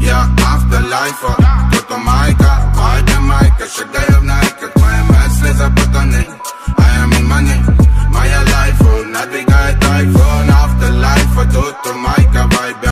Я автолайфа, като майка, майка, майка, ще гледа в найка, това е месле за пътане, I am in money, моя лайфо, надвигай тайфона.